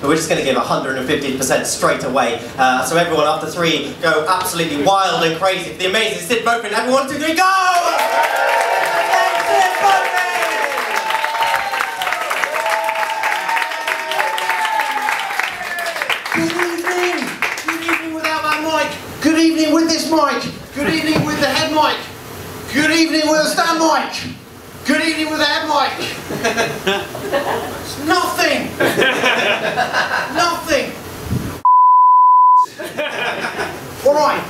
but we're just going to give 150% straight away. Uh, so everyone after three go absolutely wild and crazy for the amazing Sid Bowfin. Everyone, two, three, go! Good evening! Good evening without that mic! Good evening with this mic! Good evening with the head mic! Good evening with the stand mic! Good evening with the head mic! It's nothing! nothing! Alright,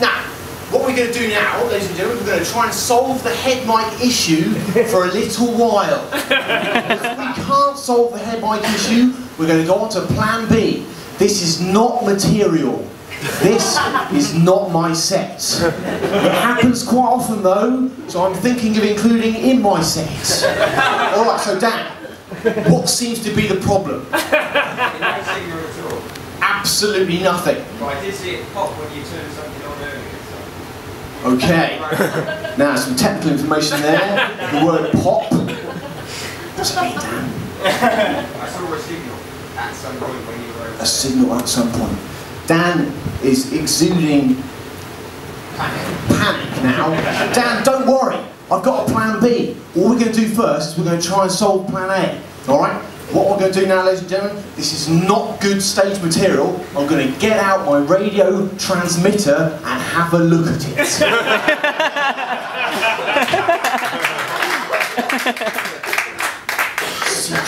now, what we're going to do now, ladies and gentlemen, we're going to try and solve the head mic issue for a little while. if we can't solve the head mic issue, we're going to go on to plan B. This is not material. This is not my set. It happens quite often though, so I'm thinking of including in my set. Alright, so Dan, what seems to be the problem? no signal at all. Absolutely nothing. But I did see it pop when you turned something on earlier. Okay. Now, some technical information there. The word pop. What's it mean, Dan? I saw a signal at some point when you were A signal at some point. Dan is exuding panic now. Dan, don't worry. I've got a plan B. All we're going to do first is we're going to try and solve plan A. Alright? What we're going to do now, ladies and gentlemen, this is not good stage material. I'm going to get out my radio transmitter and have a look at it.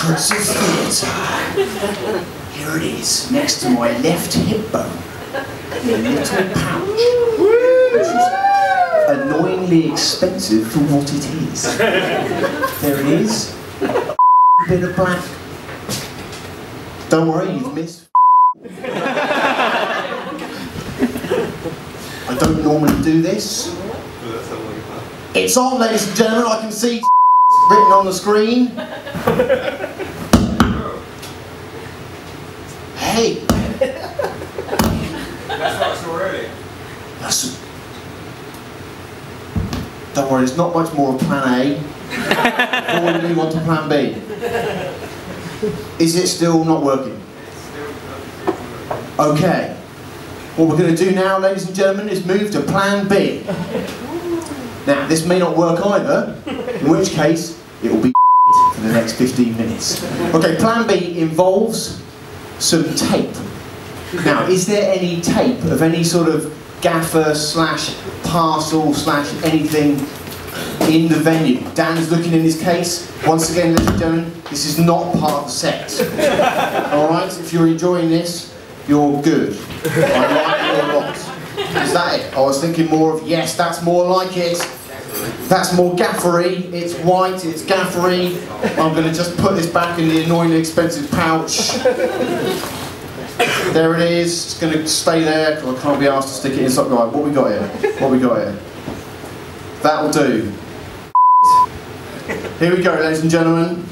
Of Theatre. Here it is, next to my left hip bone. A little pouch. Which is annoyingly expensive for what it is. There it is. A bit of black. Don't worry, you've missed. I don't normally do this. It's on, ladies and gentlemen. I can see written on the screen. Hey, That's what I saw earlier. That's. Don't worry, it's not much more of plan A. Before we move on to plan B. Is it still not working? Okay. What we're going to do now, ladies and gentlemen, is move to plan B. Now, this may not work either, in which case it will be for the next 15 minutes. Okay, plan B involves some tape. Now, is there any tape of any sort of gaffer slash parcel slash anything in the venue? Dan's looking in his case. Once again, ladies and gentlemen, this is not part of the set. Alright, if you're enjoying this, you're good. I like it or not. Is that it? I was thinking more of, yes, that's more like it. That's more gaffery. It's white, it's gaffery. I'm going to just put this back in the annoyingly expensive pouch. There it is. It's going to stay there because I can't be asked to stick it inside. Right, what we got here? What we got here? That'll do. Here we go, ladies and gentlemen.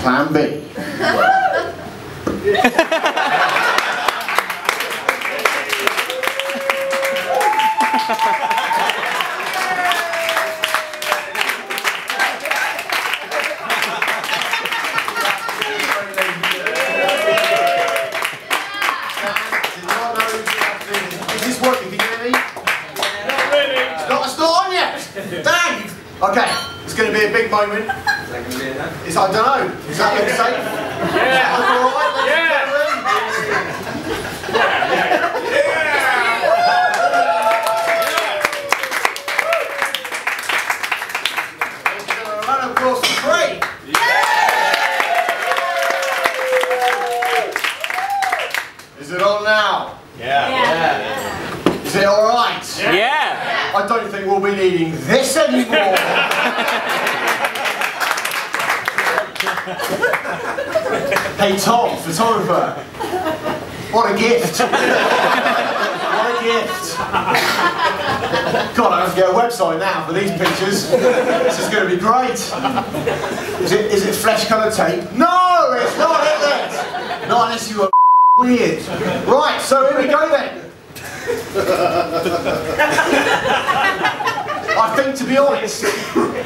Plan B. moment. Is that going to be enough? Is I don't know. Is that look safe? Yeah. All right, ladies and gentlemen. Ladies and gentlemen, a round of applause for Craig. Is it on now? Yeah. yeah. Is it all right? Yeah. I don't think we'll be needing this anymore. hey Tom, photographer. What a gift. what a gift. God, I have to get a website now for these pictures. This is going to be great. Is it, is it flesh coloured tape? No, it's not, is it? Not unless you are weird. Right, so here we go then. I think, to be honest,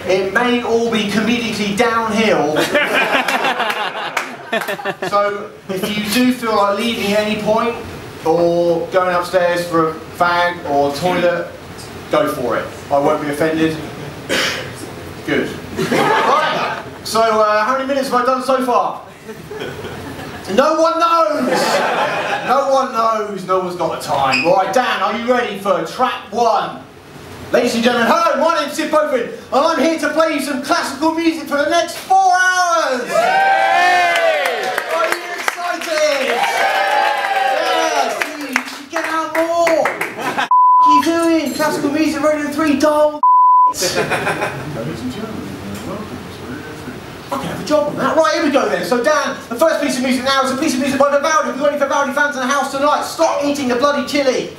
it may all be comedically downhill. so, if you do feel like leaving at any point, or going upstairs for a fag or toilet, go for it. I won't be offended. Good. Right. So, uh, how many minutes have I done so far? No one knows! No one knows, no one's got the time. Right, Dan, are you ready for track one? Ladies and gentlemen, hello, my name's Sid Bowfin, and I'm here to play you some classical music for the next four hours! Are you excited? Yes! You should get out more! what are you doing? Classical music, Radio 3, dull Ladies and gentlemen, welcome to I can have a job on that. Right, here we go then. So Dan, the first piece of music now is a piece of music by Vivaldi. If you've got any Vivaldi fans in the house tonight, stop eating the bloody chili.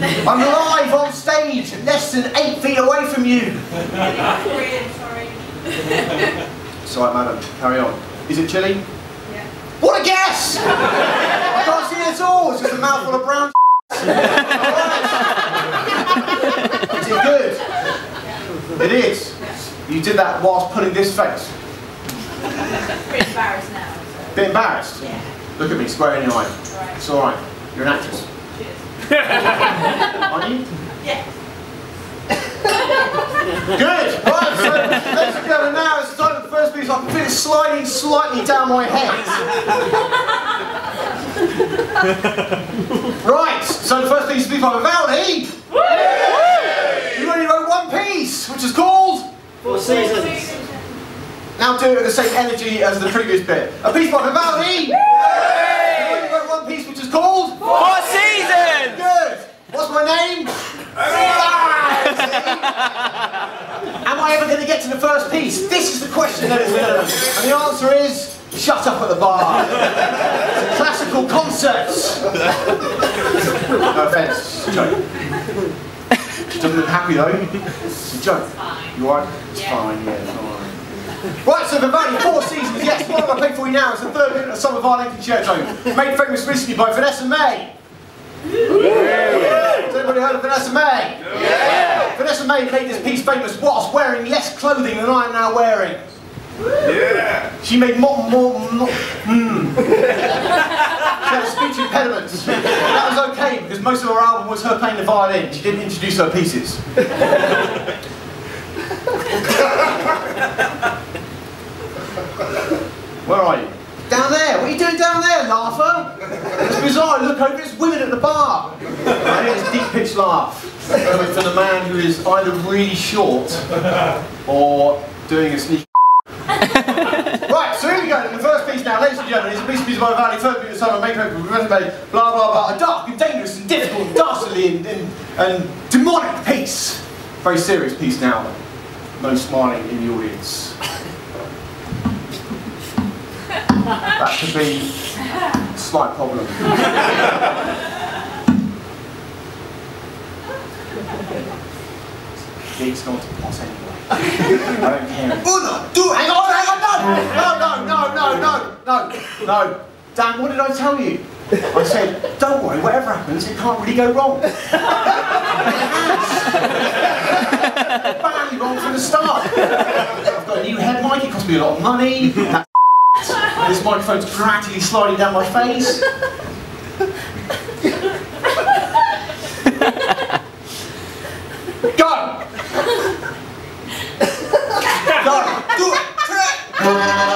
I'm live on stage, less than eight feet away from you. Korean, sorry. Sorry, madam, carry on. Is it chilly? Yeah. What a guess! I can't see it at all. It's just a mouthful of brown. Is it good? It is. You did that whilst putting this face. Pretty embarrassed now. So. Bit embarrassed. Yeah. Look at me, square in the eye. Right. It's all right. You're an actress, Cheers. Aren't you? Yeah. Good. Right. So let's go now. It's the time of the first piece. I can feel it sliding slightly down my head. right. So the first piece is by Vivaldi. You only wrote one piece, which is called. Four seasons. Now do it with the same energy as the previous bit. A piece by Vivaldi. You only wrote one piece, which is called. Four seasons! Good. What's my name? Am I ever going to get to the first piece? This is the question that is relevant. And the answer is, shut up at the bar. Classical concerts. No offence, it's a joke. She doesn't look happy though. It's a joke. You alright? It's Yeah. fine, yeah, it's alright. Right, so the Vivaldi, Four Seasons, yes, what am I playing for you now? It's the third movement of Summer Violin Concerto, made famous recently by Vanessa-Mae. Yeah. Has anybody heard of Vanessa-Mae? Yeah. Vanessa-Mae made this piece famous whilst wearing less clothing than I am now wearing. Yeah. She made more, more, more mm. She had a speech impediment. That was okay because most of her album was her playing the violin. She didn't introduce her pieces. Where are you? Down there. What are you doing down there, laugher? It's bizarre. Look over. It's women at the bar. I hear this deep pitched laugh coming from the man who is either really short or doing a sneak. right, so here we go. The first piece now, ladies and gentlemen, is a piece of music by Valley, first piece of summer, make hope, blah blah blah, a dark and dangerous and difficult, dastardly and, and, and demonic piece. Very serious piece now. No smiling in the audience. That could be a slight problem. Jake's going to pot anyway. I don't care. Uno, hang on, hang on, no! No, no, no, no, no, no. Dan, what did I tell you? I said, don't worry, whatever happens, it can't really go wrong. Badly wrong from the start. I've got a new head mic, it cost me a lot of money. That this microphone's practically sliding down my face. It!